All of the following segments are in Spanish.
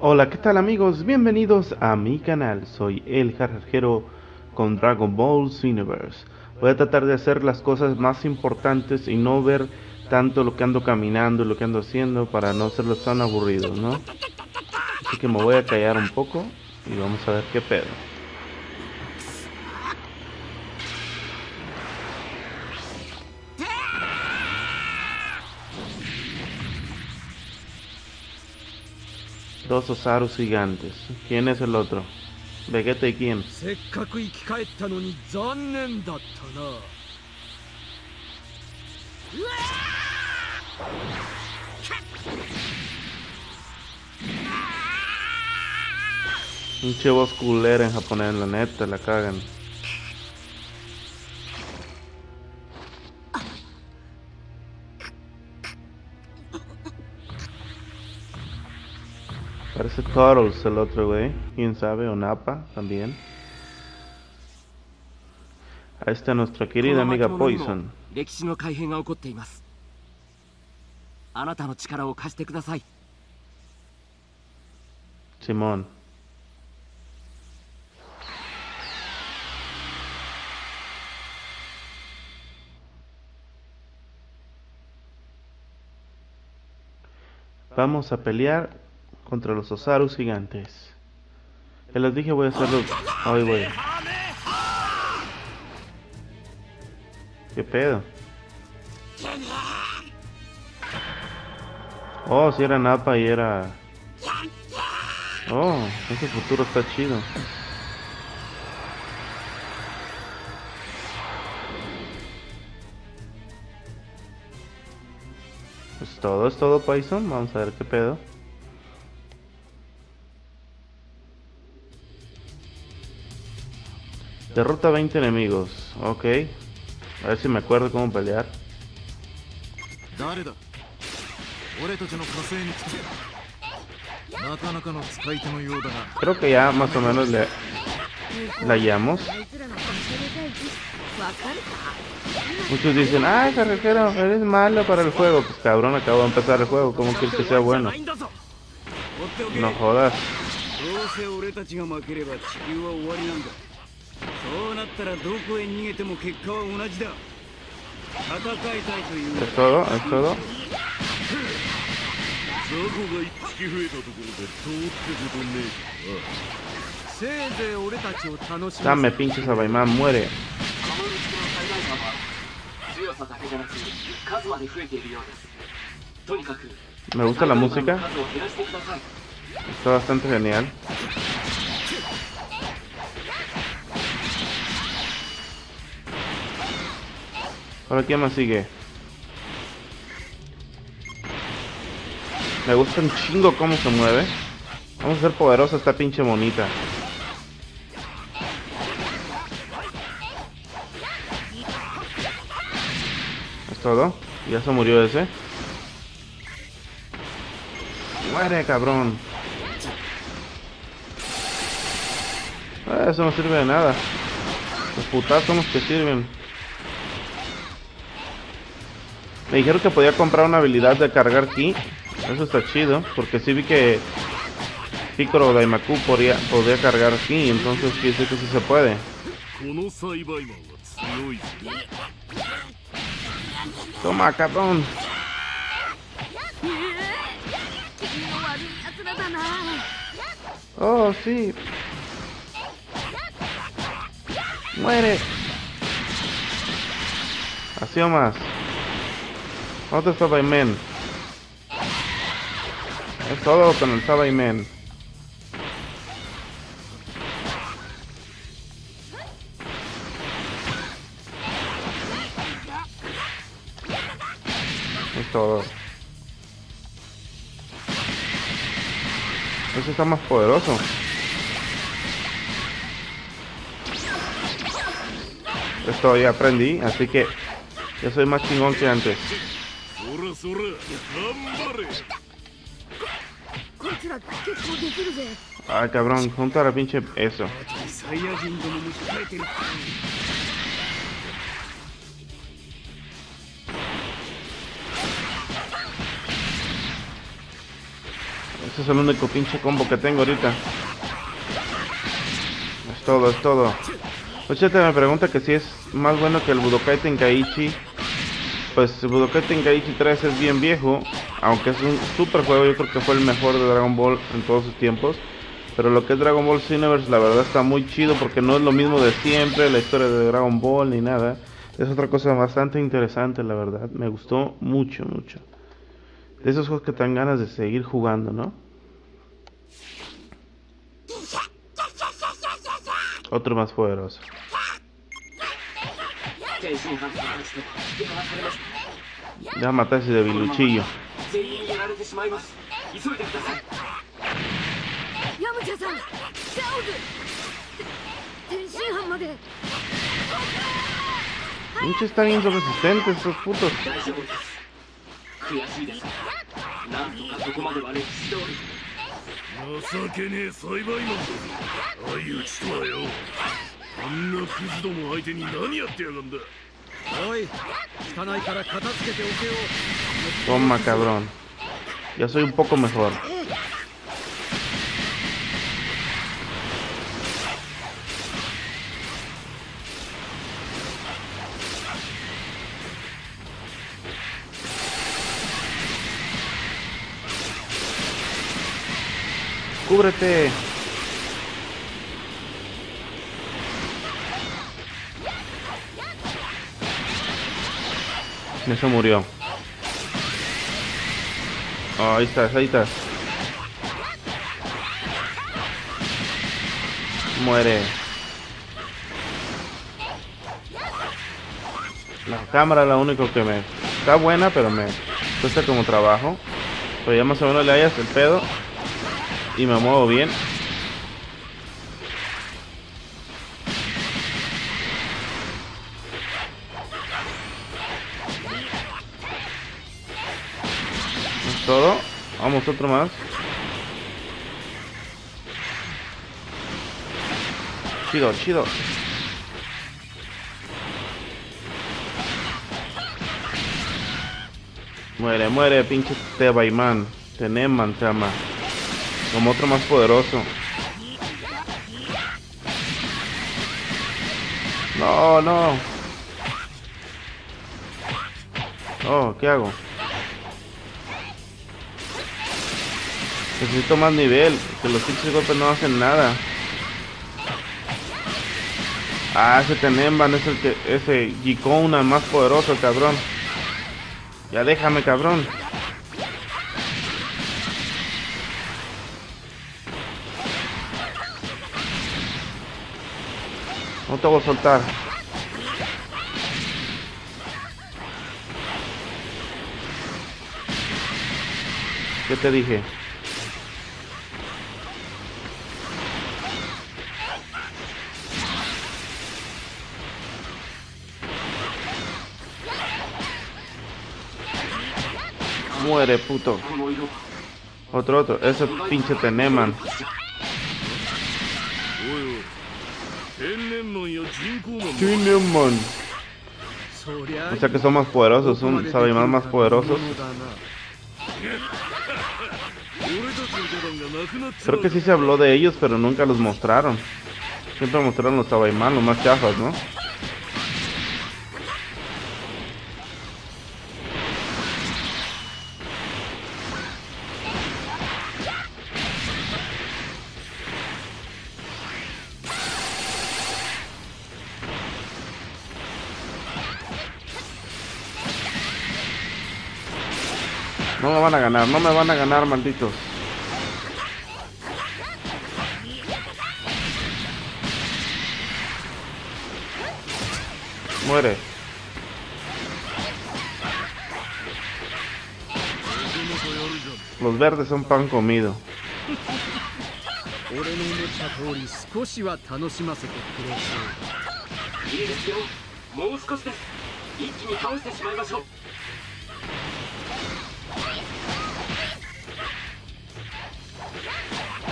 Hola, ¿qué tal amigos? Bienvenidos a mi canal. Soy el Jarjero con Dragon Ball Universe. Voy a tratar de hacer las cosas más importantes y no ver tanto lo que ando caminando lo que ando haciendo para no hacerlo tan aburrido, ¿no? Así que me voy a callar un poco y vamos a ver qué pedo. dos osarus gigantes. ¿Quién es el otro? Vegeta y quién. Un voz culera en japonés, la neta, la cagan. Parece Turtles el otro güey, quién sabe, o Napa también. Ahí está nuestra querida amiga Poison. 歴史の改変が起こっていますあなたの力を貸してください Simón. Vamos a pelear contra los Osarus gigantes. Ya les dije voy a hacerlo hoy, güey. ¿Qué pedo? Oh, si era Napa y era... Oh, ese futuro está chido. Es todo, es todo, Python. Vamos a ver qué pedo. Derrota 20 enemigos. Ok. A ver si me acuerdo cómo pelear. Creo que ya más o menos le la hallamos. Muchos dicen, ay carretero, eres malo para el juego. Pues cabrón, acabo de empezar el juego, ¿cómo quieres que sea bueno? No jodas. そうなったらどこへ逃げても結果は同じだ戦いたいという ¿Es todo? ¿Es todo? どこが一匹増えたところでどうってことねせいぜい俺たちを楽し Dame, pinche Sabaimán, muere. 強さだけじゃなく数まで増えているようですとにかく Me gusta la música. 数を減らしてください Está bastante genial. Ahora, ¿quién más sigue? Me gusta un chingo cómo se mueve. Vamos a ser poderosa esta pinche monita. ¿Es todo? Ya se murió ese. Muere, cabrón. Ah, Eso no sirve de nada. Los putazos son los que sirven. Me dijeron que podía comprar una habilidad de cargar ki. Eso está chido, porque sí vi que Picoro Daimaku podía, podía cargar ki, entonces quiere que sí se puede. Toma, cabrón. Oh, sí. Muere. Así o más. Otro Sabaimen. Es todo con el Sabaimen. Es todo. Ese está más poderoso. Esto ya aprendí, así que yo soy más chingón que antes. そらそら頑張れこいつら結構できるぜ Ay, cabrón, junta la pinche eso. サイヤ人どもも控えてる Ese es el único pinche combo que tengo ahorita. Es todo, es todo. Ochete me pregunta que si es más bueno que el Budokai Tenkaichi. pues Budokai Tenkaichi 3 es bien viejo. Aunque es un super juego, yo creo que fue el mejor de Dragon Ball en todos sus tiempos. Pero lo que es Dragon Ball Xenoverse la verdad está muy chido porque no es lo mismo de siempre, la historia de Dragon Ball ni nada. Es otra cosa bastante interesante, la verdad. Me gustó mucho, mucho. De esos juegos que te dan ganas de seguir jugando, ¿no? Otro más poderoso. Deja matar ese debiluchillo. Muchos están bien resistentes esos putos. あんなクズども相手に何やってやがんだおい汚いから片付けておけよ Toma, cabrón. Yo soy un poco mejor. Cúbrete. Eso murió. Oh, ahí estás, ahí estás. Muere. La cámara es lo único que me... Está buena, pero me cuesta como trabajo. Pero ya más o menos le hayas el pedo. Y me muevo bien. Otro más. Chido, chido. Muere, muere, pinche Tebaimán. Teneman, se llama. Como otro más poderoso. No, no. Oh, ¿qué hago? Necesito más nivel, que los pinches golpes no hacen nada. Ah, ese Tenemban es el que, ese Gikona más poderoso, cabrón. Ya déjame, cabrón. No te voy a soltar. ¿Qué te dije? Muere, puto. Otro, otro. Ese pinche Teneman. Teneman. O sea que son más poderosos, son Saruman más poderosos. Creo que sí se habló de ellos, pero nunca los mostraron. Siempre mostraron los Sabaiman, los más chafas, ¿no? No me van a ganar, no me van a ganar, malditos. Muere. Los verdes son pan comido.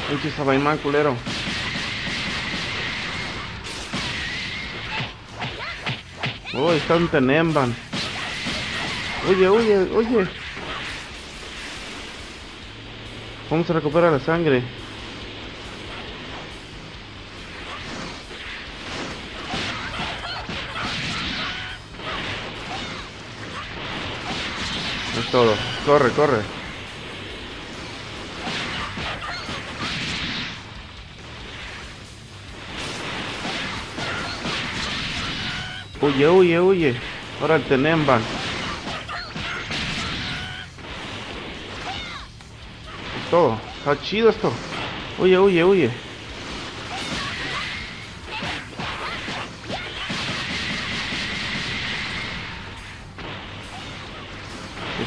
Pinche Sabaimán culero. Oh, está un Tenemban. Oye, oye, oye. Vamos a recuperar la sangre. Es todo. Corre, corre. Huye, huye, huye. Ahora el Tenemban. Es todo. Está chido esto. Huye, huye, huye.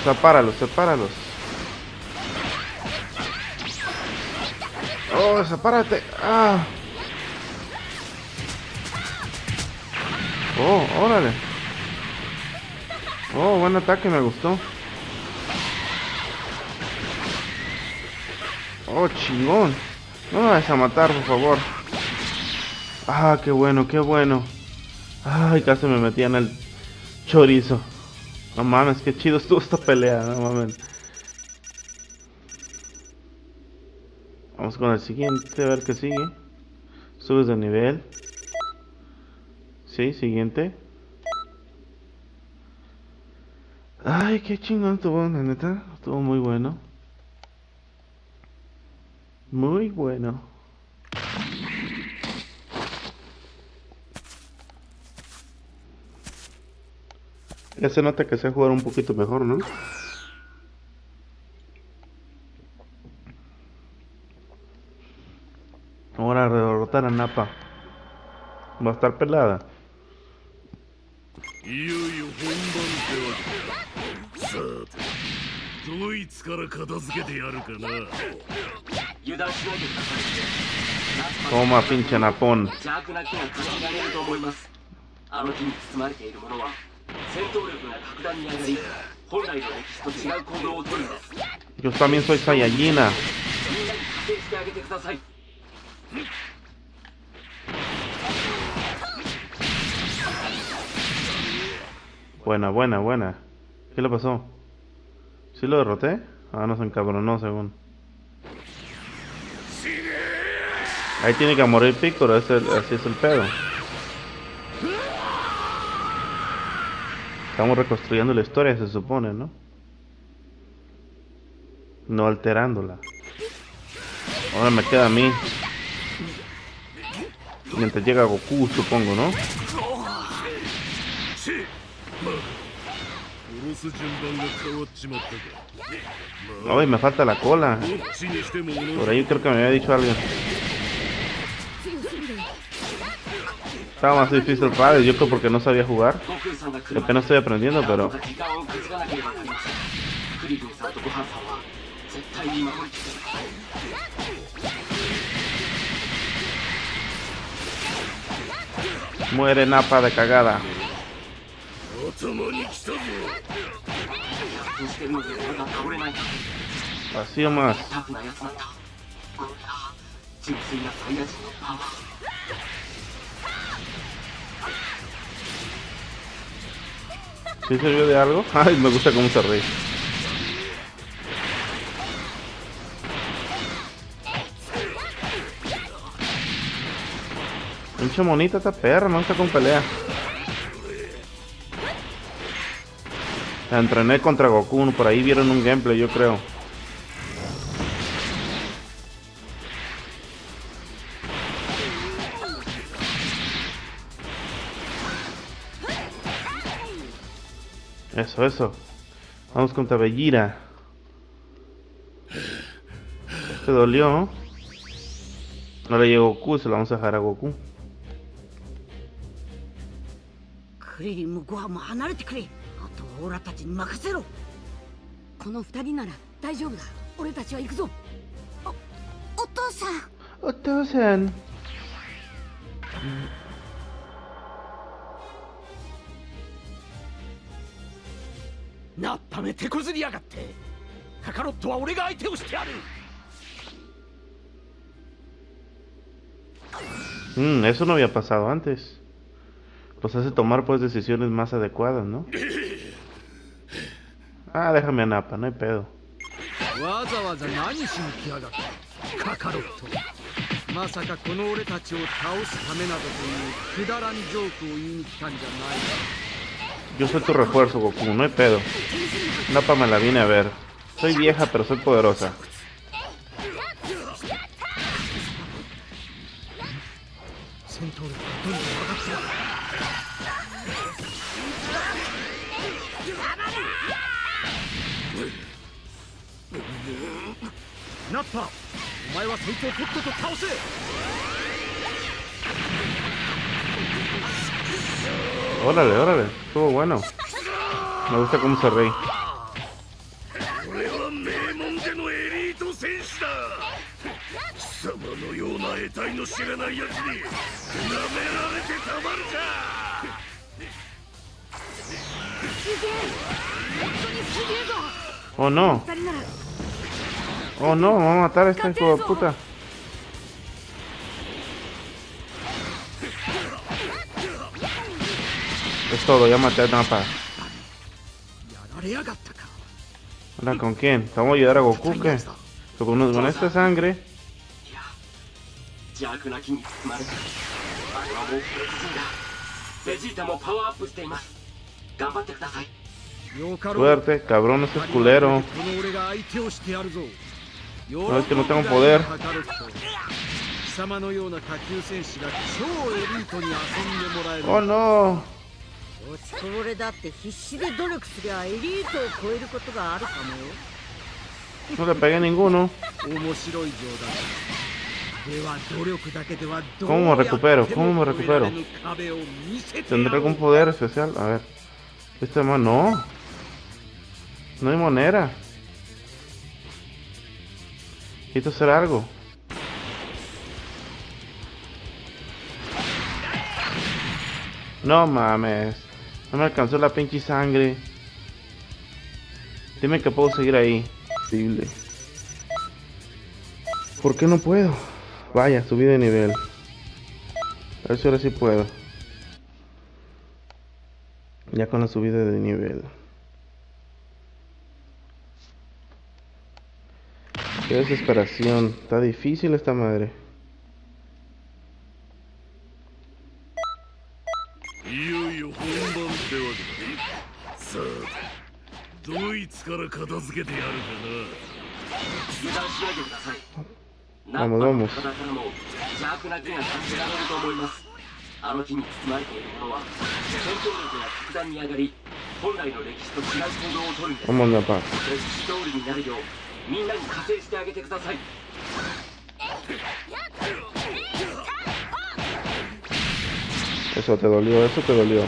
Sepáralos, sepáralos. Oh, sepárate. Ah. Oh, órale. Oh, buen ataque, me gustó. Oh, chingón. No me vayas a matar, por favor. Ah, qué bueno, qué bueno. Ay, casi me metía en el chorizo. No mames, qué chido estuvo esta pelea, no mames. Vamos con el siguiente, a ver qué sigue. Subes de nivel. Siguiente. Ay, qué chingón estuvo, la neta. Estuvo muy bueno. Muy bueno. Ya se nota que sé jugar un poquito mejor, ¿no? Ahora a derrotar a Napa. Va a estar pelada. てドイツから片付けてやるかな油断しないでください Toma, pinche Napón. 邪悪な気が感じられると思いますあの木に包まれているものは戦闘力が格段に上がり本来の歴史と違う行動をとるんです Yo también soy Saiyajina. みんなに加勢してあげてください Buena, buena, buena. ¿Qué le pasó? ¿Sí lo derroté? Ah, no se encabronó según. Ahí tiene que morir Piccolo, ese- así es el pedo. Estamos reconstruyendo la historia, se supone, ¿no? No alterándola. Ahora me queda a mí. Mientras llega Goku, supongo, ¿no? Ay, me falta la cola. Por ahí creo que me había dicho alguien. Estaba más difícil Radius, yo creo porque no sabía jugar. Apenas estoy aprendiendo, pero... Muere Napa de cagada. 頭に来たぞ気にしてるので俺が倒れないか Así nomás. タフなやつなんだこれが純粋なサイヤ人のパワー ¿Sí sirvió de algo? Ay, me gusta cómo se ríe. Pinche monita esta perra, me gusta con pelea. La entrené contra Goku, por ahí vieron un gameplay, yo creo. Eso, eso. Vamos contra Bellira. Te dolió, ¿no? Ahora llega Goku, se lo vamos a dejar a Goku. クリリンもゴハも離れてくれあと オーラたちに任せろこの二人なら大丈夫だ俺たちは行くぞお父さん Otosan. なっため手こずりやがってカカロットは俺が相手をしてやる Mm, eso no había pasado antes. Los hace tomar pues decisiones más adecuadas, ¿no? Ah, déjame a Napa, no hay pedo. Yo soy tu refuerzo, Goku, no hay pedo. Napa me la vine a ver. Soy vieja, pero soy poderosa. ナッパお前はそいつをとっとと倒せ Órale, órale. Estuvo bueno. Me gusta cómo se reí. 俺は名門でのエリート戦士だ貴様のような得体の知らないやつに舐められてたまるかすげえ本当にすげえぞ Oh no. Oh no, me va a matar a este hijo de puta. Es todo, ya maté a Napa. Ahora con quién? Vamos a ayudar a Goku qué? Con, con esta sangre. Suerte, cabrón, este es culero. No es que no tengo poder. Oh, oh no. No le pegué a ninguno. ¿Cómo me recupero? ¿Cómo me recupero? ¿Tendré algún poder especial? A ver. Este más no. No hay moneda. Necesito hacer algo. No mames. No me alcanzó la pinche sangre. Dime que puedo seguir ahí. Posible. ¿Por qué no puedo? Vaya, subí de nivel. A ver si ahora sí puedo. Ya con la subida de nivel. Qué desesperación. Está difícil esta madre. Vamos, vamos. Vamos, papá. 歴史通りになるようみんなに加勢してあげてください Eso te dolió, eso te dolió.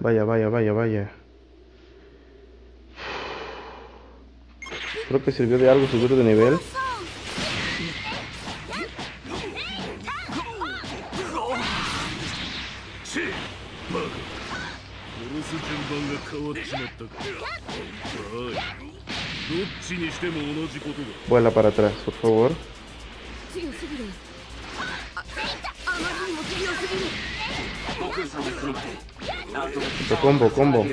Vaya, vaya, vaya, vaya. Creo que sirvió de algo subir de nivel. Vuela para atrás, por favor. Combo, combo.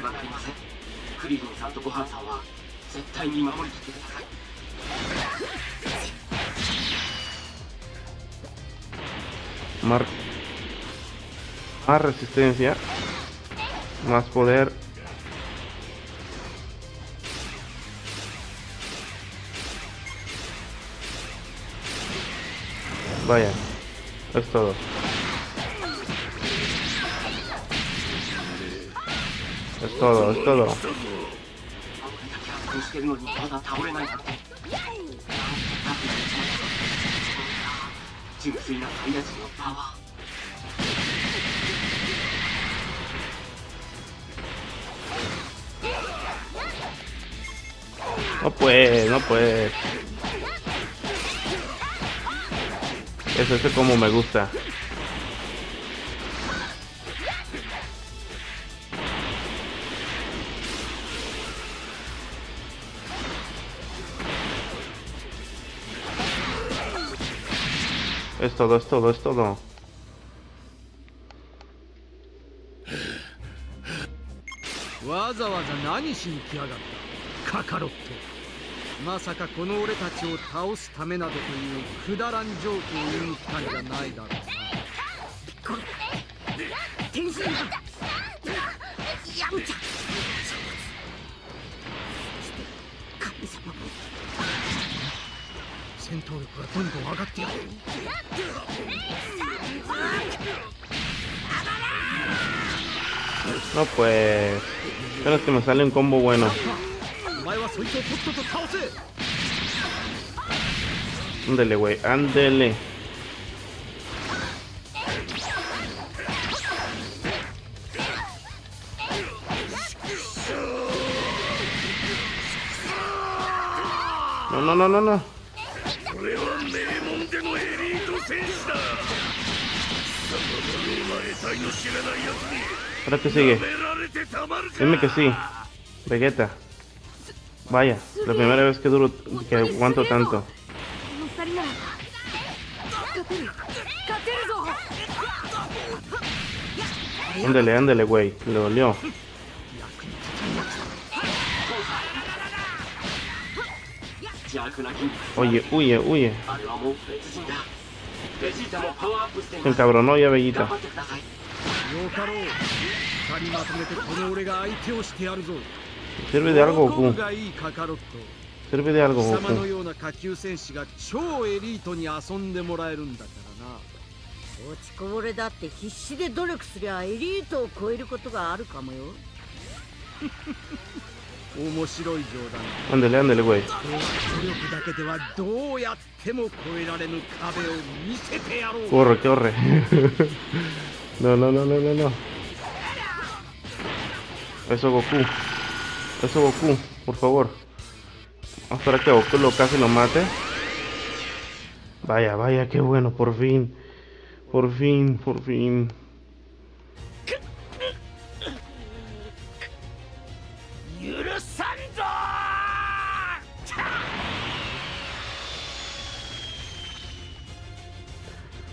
Más resistencia, más poder. Vaya, es todo. Es todo, es todo. No puede, no puede. Eso es como me gusta. Es todo, es todo, es todo. まさかこの俺たちを倒すためなどというくだらんジョークを言いに来たんじゃないだろうな天神だヤムチャ神様も戦闘力がどんどん上がってやる No pues. Pero es que me sale un combo bueno. Ándele, güey, ándele. No, no, no, no, no. Ahora que sigue. Dime que sí. Vegeta. Vaya, la primera vez que duro que aguanto tanto. Ándale, ándale, güey. Le dolió. Oye, huye, huye. Se encabronó ya Bellita. くん。様のような下級戦士が超エリートに遊んでもらえるんだからな落ちこぼれだって必死で努力すりゃエリートを超えることがあるかもよ。面白い冗談。なんで、なんで、これ。努力だけではどうやっても超えられぬ壁を見せてやろう。こらこら。な、ななななな。Eso Goku. Eso, Goku, por favor. Vamos a esperar que Goku lo casi lo mate. Vaya, vaya, qué bueno, por fin. Por fin, por fin.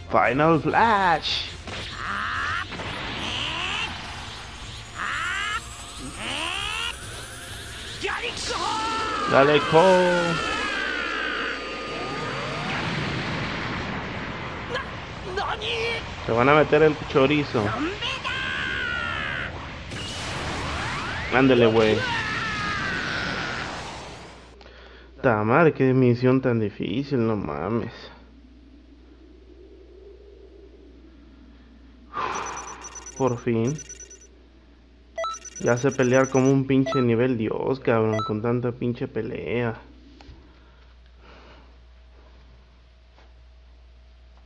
Final Flash. Dale, Cole. Se van a meter el chorizo. Ándale, güey. Ta madre, qué misión tan difícil, no mames. Por fin. Ya sé pelear como un pinche nivel dios, cabrón, con tanta pinche pelea.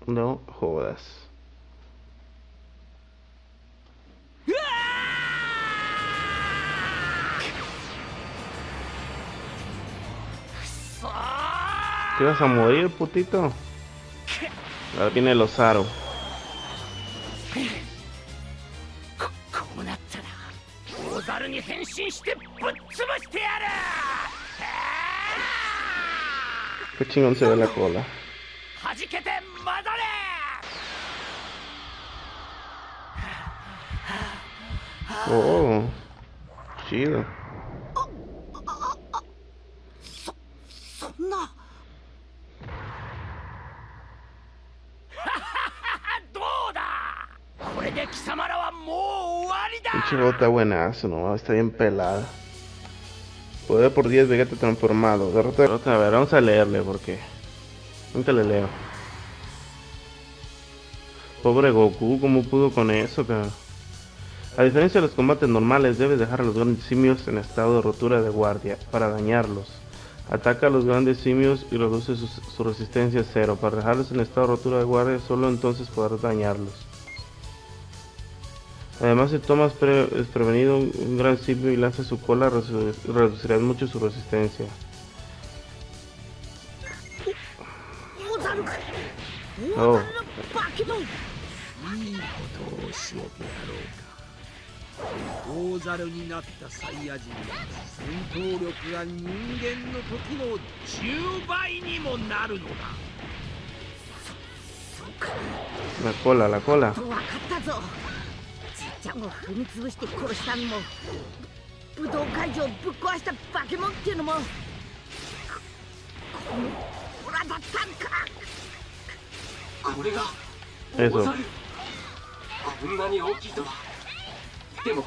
No jodas. ¿Te vas a morir, putito? Ahora viene el Osaru. Qué chingón se ve la cola. Oh, chido. Pinche bota buenazo, no, está bien pelada. Poder por 10 Vegeta transformado. Derrota. A ver, vamos a leerle porque. Nunca le leo. Pobre Goku, ¿cómo pudo con eso, cabrón? A diferencia de los combates normales, debes dejar a los grandes simios en estado de rotura de guardia para dañarlos. Ataca a los grandes simios y reduce su, su resistencia a cero. Para dejarlos en estado de rotura de guardia, solo entonces podrás dañarlos. Además, si Thomas pre es prevenido un gran silbio y lanza su cola, reducirán mucho su resistencia. Oh. La cola, la cola. と分かったぞじっちゃんを踏み潰して殺したのもぶ武道会場をぶっ壊した化け物っていうのもここのオラだったんかこれが Eso. 大猿こんなに大きいとはでも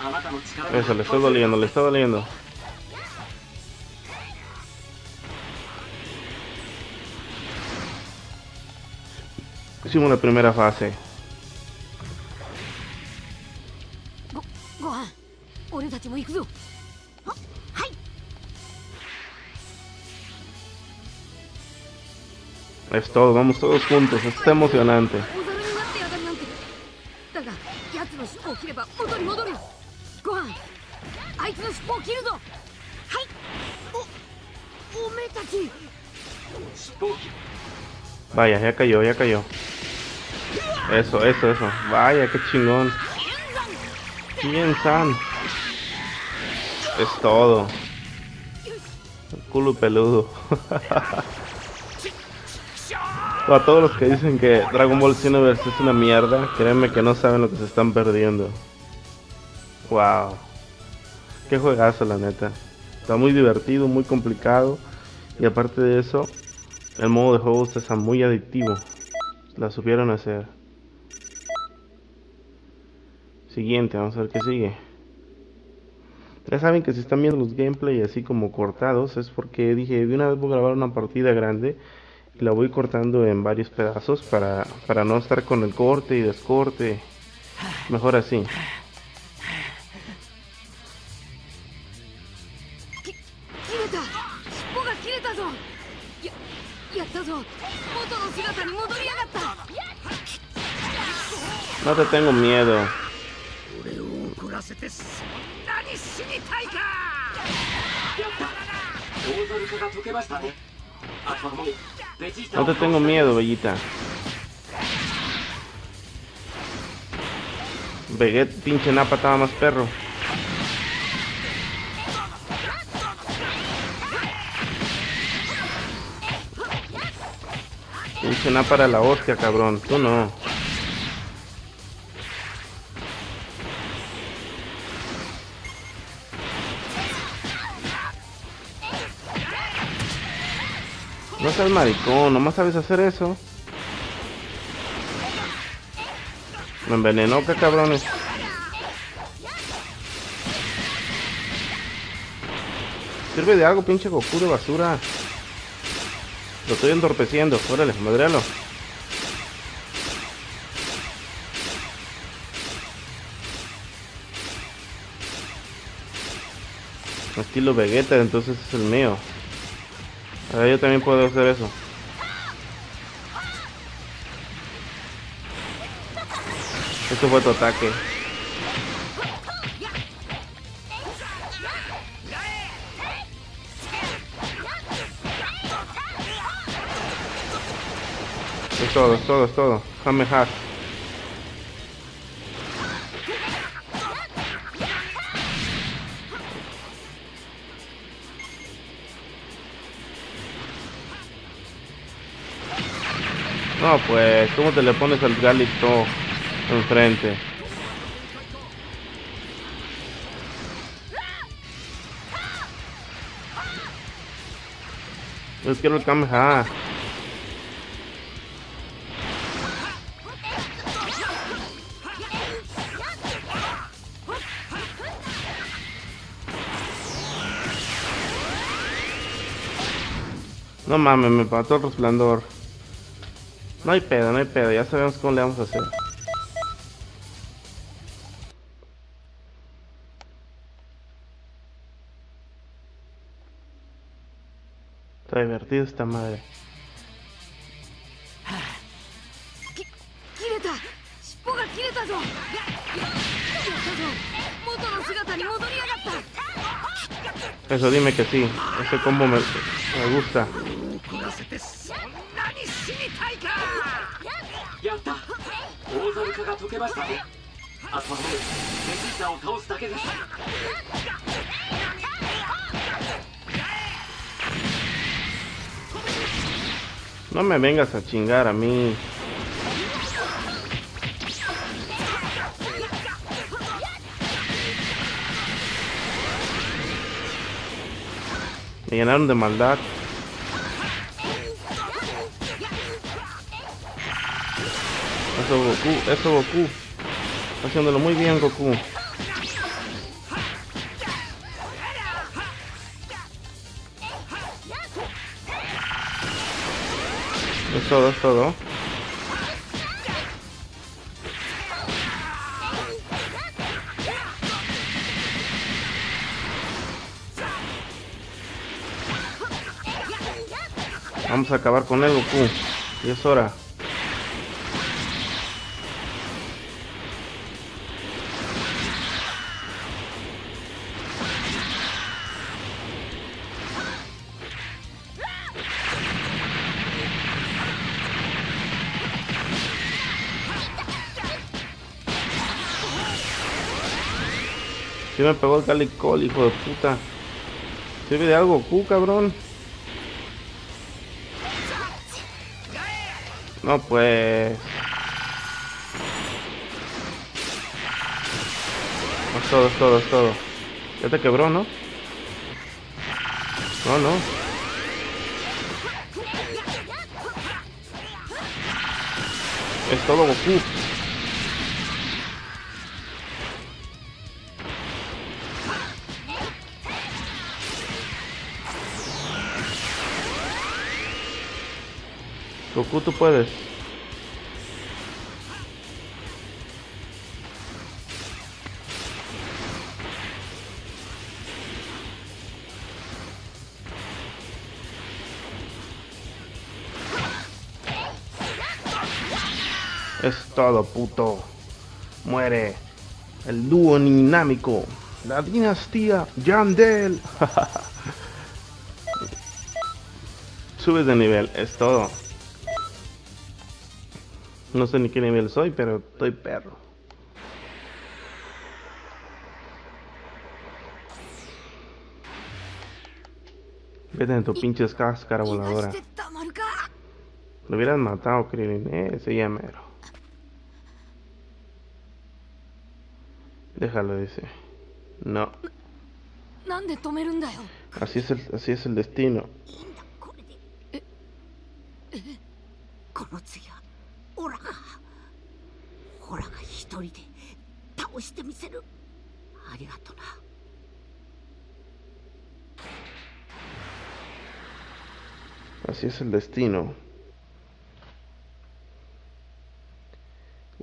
あなたの力が Eso, le está doliendo, le está doliendo. Hicimos la primera fase. Es todo, vamos todos juntos, está emocionante. Vaya, ya cayó, ya cayó. Eso, eso, eso. Vaya, qué chingón. Bien, San. Es todo. Culo peludo. A todos los que dicen que Dragon Ball Xenoverse es una mierda, créanme que no saben lo que se están perdiendo. Wow. Qué juegazo, la neta. Está muy divertido, muy complicado. Y aparte de eso, el modo de juego está muy adictivo. La supieron hacer. Siguiente, vamos a ver qué sigue. Ya saben que si están viendo los gameplay así como cortados es porque dije de una vez voy a grabar una partida grande la voy cortando en varios pedazos para, para no estar con el corte y descorte. Mejor así. No te tengo miedo. No te tengo miedo, bellita. Veget, pinche napa, estaba más perro. Pinche napa para la hostia, cabrón. Tú no. No seas maricón, nomás sabes hacer eso. Me envenenó, qué cabrones. Sirve de algo, pinche Goku de basura. Lo estoy entorpeciendo. Órale, madrealo. Estilo Vegeta, entonces es el mío. Ahora yo también puedo hacer eso. Este fue tu ataque. Es todo, es todo, es todo. Kamehameha. No, pues, ¿cómo te le pones al Galito enfrente? Yo quiero el Kamehameha. No mames, me mató el resplandor. No hay pedo, no hay pedo, ya sabemos cómo le vamos a hacer. Está divertido esta madre. Eso dime que sí, ese combo me, me gusta. 化が解けましたねあとはもうメジータを倒すだけです No me vengas a chingar a mí. Me llenaron de maldad. Eso Goku, eso Goku. Haciéndolo muy bien Goku. Es todo, es todo. Vamos a acabar con él, Goku. Y es hora. Si me pegó el Calicol, hijo de puta. Sirve de algo, Goku, cabrón. No pues. Es todo, es todo, es todo. Ya te quebró, ¿no? No, no. Es todo Goku. Goku, tú puedes. Es todo, puto. Muere. El dúo dinámico. La dinastía Yandel. Subes de nivel, es todo. No sé ni qué nivel soy, pero estoy perro. Vete en tu pinches cáscara voladora. Lo hubieran matado, Krillin. Ese ya mero. Déjalo, dice. No. Así es el, así es el destino. オラがオラが一人で倒してみせるありがとな Así es el destino.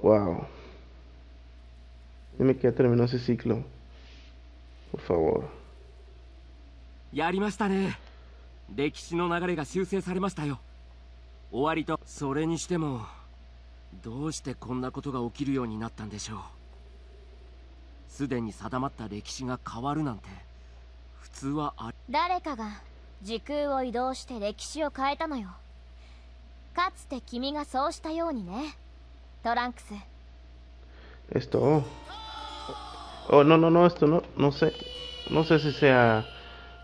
Wow. Dime que ya terminó ese ciclo. Por favor. やりましたね歴史の流れが修正されましたよ終わりとそれにしてもどうしてこんなことが起きるようになったんでしょうすでに定まった歴史が変わるなんて普通はあり誰かが時空を移動して歴史を変えたのよかつて君がそうしたようにねトランクス Esto. Oh, no, no, no, esto no, no sé. No sé si sea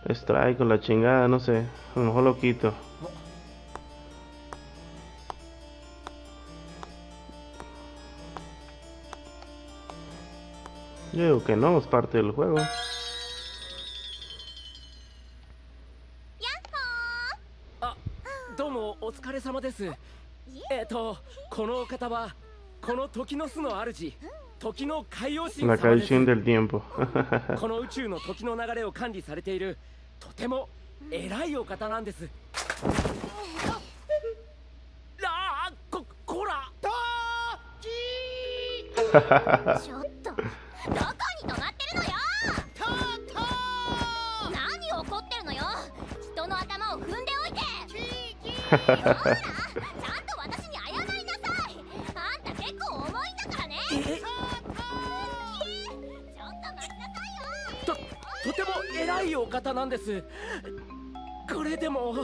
strike o la chingada, no sé. A lo mejor lo quito. Yo digo que no, es parte del juego. どうもお疲れ様ですえっ、とこのお方はこの時の巣の主時の海洋神 La 様です canción del tiempo. この宇宙の時の流れを管理されているとても偉いお方なんですああここらちょっとどこに ちゃんと私に謝りなさ。いあんた結構重いんだからね。ちょっと待ちなさいよととても偉いお方なんです。これでも。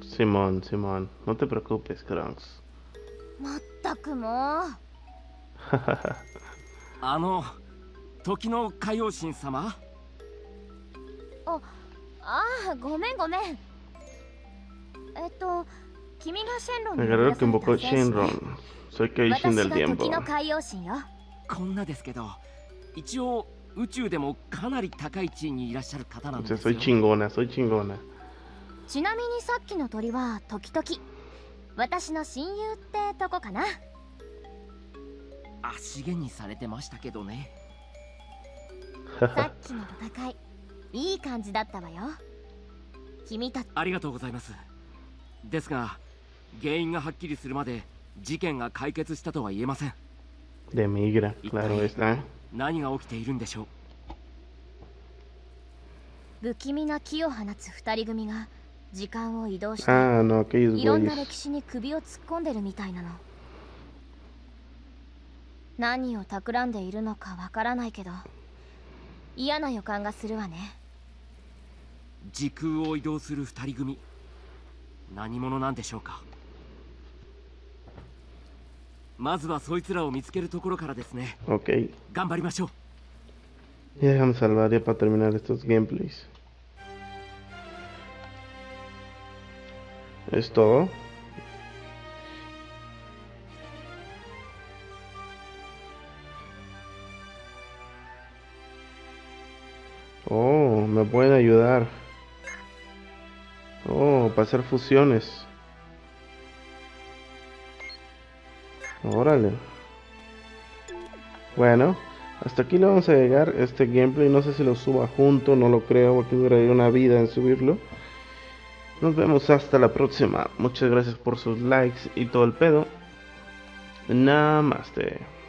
Simón, Simón. No te preocupes, Krunks. まったくもう。あの時の海洋神様？ああごめんごめんえっと君がシェンロン El に guerrero 呼び que invocó Shenron. Soy Keishin 私 del が tiempo. 時の海洋神よこんなですけど一応宇宙でもかなり高い地位にいらっしゃる方なんで Entonces す soy よ chingona, soy chingona. ちなみにさっきの鳥は時々私の親友ってとこかな。足毛にされてましたけどね。さっきの戦いいい感じだったわよ。君たち。ありがとうございますですが原因がはっきりするまで事件が解決したとは言えません。De migra, claro está. 何が起きているんでしょう？不気味な気を放つ二人組が時間を移動して Ah, no, いろんな.歴史に首を突っ込んでるみたいなの。何を企んでいるのかわからないけど嫌な予感がするわね。時空を移動する二人組何者なんでしょうかまずはそいつらを見つけるところからですね。OK。頑張りましょう。いや、頑張りましょう。いや、頑張りましょう。Es todo? Oh, me pueden. Oh, para hacer fusiones. Órale. Bueno, hasta aquí le vamos a llegar este gameplay. No sé si lo suba junto, no lo creo, porque duraría una vida en subirlo. Nos vemos hasta la próxima. Muchas gracias por sus likes y todo el pedo. Namaste.